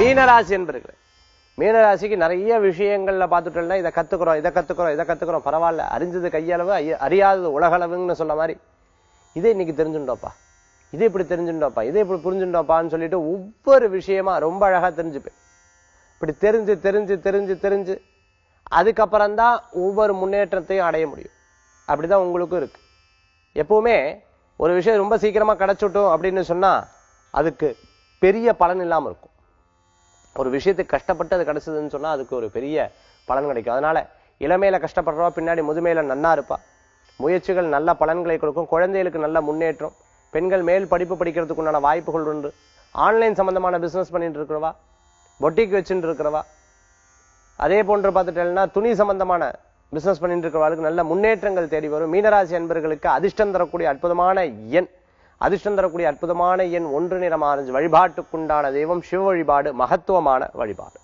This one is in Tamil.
மீனராசி என்பர்கள் மீனராசிக்கு நிறைய விஷயங்கள்ல பார்த்துட்டோம்னா இதை கத்துக்கிறோம் இதை கத்துக்கிறோம் இதை கத்துக்கிறோம். பரவாயில்ல அறிஞ்சது கையளவு அறியாதது உலகளவுன்னு சொன்ன மாதிரி. இதை இன்னைக்கு தெரிஞ்சுட்டோப்பா இதை இப்படி தெரிஞ்சுட்டோப்பா இதை இப்படி புரிஞ்சுட்டோப்பான்னு சொல்லிட்டு ஒவ்வொரு விஷயமா ரொம்ப அழகா தெரிஞ்சுப்பேன். இப்படி தெரிஞ்சு தெரிஞ்சு தெரிஞ்சு தெரிஞ்சு அதுக்கப்புறம் தான் ஒவ்வொரு முன்னேற்றத்தையும் அடைய முடியும். அப்படிதான் உங்களுக்கும் இருக்கு. எப்பவுமே ஒரு விஷயம் ரொம்ப சீக்கிரமா கிடைச்சுட்டோம் அப்படின்னு சொன்னா அதுக்கு பெரிய பலன் இல்லாம இருக்கும். ஒரு விஷயத்துக்கு கஷ்டப்பட்டு அது கிடைச்சதுன்னு சொன்னால் அதுக்கு ஒரு பெரிய பலன் கிடைக்கும். அதனால இளமையில கஷ்டப்படுறவா பின்னாடி முதுமையில நன்னா இருப்பா. முயற்சிகள் நல்ல பலன்களை கொடுக்கும். குழந்தைகளுக்கு நல்ல முன்னேற்றம். பெண்கள் மேல் படிப்பு படிக்கிறதுக்கு உண்டான வாய்ப்புகள் உண்டு. ஆன்லைன் சம்பந்தமான பிசினஸ் பண்ணிட்டு இருக்கிறவா? பொட்டிக் வச்சுட்டு இருக்கிறவா? அதே போன்று பார்த்துட்டேன்னா துணி சம்பந்தமான பிசினஸ் பண்ணிட்டு இருக்கிறவர்களுக்கு நல்ல முன்னேற்றங்கள் தேடி வரும். மீனராசி அன்பர்களுக்கு அதிர்ஷ்டம் தரக்கூடிய அற்புதமான எண். அதிர்ஷ்டம் தரக்கூடிய அற்புதமான எண் ஒன்று நிறம் ஆரஞ்சு வழிபாட்டுக்குண்டான தெய்வம் சிவ வழிபாடு மகத்துவமான வழிபாடு.